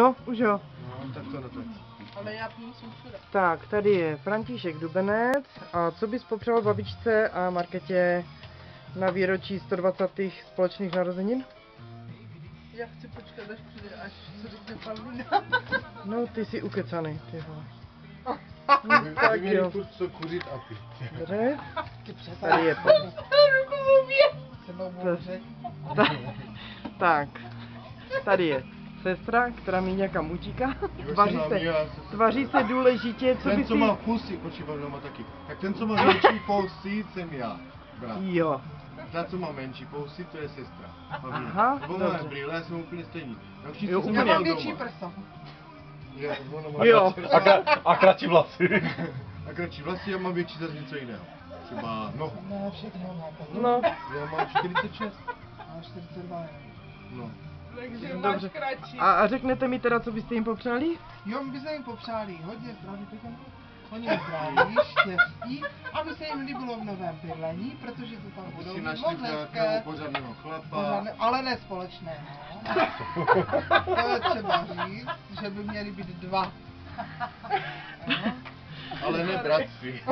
Jo, už jo. No, tak to. Ale já musím všude. Tak, tady je František Dubenec. A co bys popřál babičce a Marketě na výročí 120. společných narozenin? Já chci počkat, až přijde, až co řekne Pavlína. No, ty jsi ukecaný, ty vole. Vy- tak jo. furt co kuřit a pít. Dobře, Ty tady je. Se. Ta- tak, tady je sestra, která mi někam utíká. Tvaří se, tvaří se důležitě, co by Ten, si... co má pusy, počívám doma taky. Tak ten, co má větší pousy, jsem já. Brat. Jo, Ta, co má menší pousy, to je sestra. Pavlína. Aha, Nebo má dobře. brýle, já jsem úplně stejný. Tak všichni Jo, jsem Já mám větší prsa. Jo. A, kra- a kratší vlasy. A kratší vlasy, já mám větší zase něco jiného. Třeba nohu. Ne, všechno máte. no, Já mám 46. Mám 42. No. Takže Dobře. a, a řeknete mi teda, co byste jim popřáli? Jo, my bychom jim popřáli hodně zdraví, potom hodně zdraví, štěstí, aby se jim líbilo v novém bydlení, protože to tam Aby budou si mít našli moc nějakého hezké, pořádného chlapa. pořádné, ale ne společného. To je třeba říct, že by měli být dva. Ale ne bratři.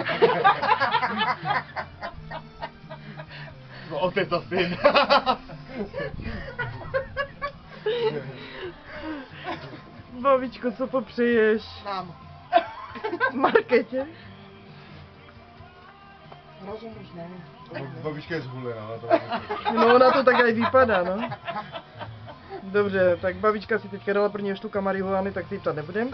No, otec a syn. Babičko, co popřeješ? Nám. Marketě? Rozum už ne. Babička je zhulená. na to. No, na to tak aj vypadá, no. Dobře, tak babička si teďka dala prvního štuka marihuany, tak si ptát nebudem.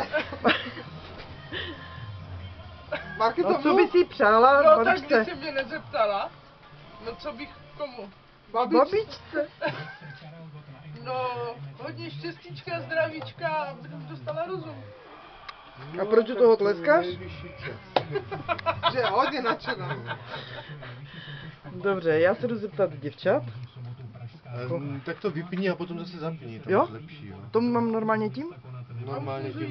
No, co by si přála No tak babičce? když se mě nezeptala, no co bych komu? Babičce? No, hodně štěstíčka, zdravíčka, rozum. A proč u toho tleskáš? Že je hodně nadšená. Dobře, já se jdu zeptat děvčat. Ehm, Tak to vypni a potom zase zapni, to Jo? je lepší, jo. To mám normálně tím? Normálně tím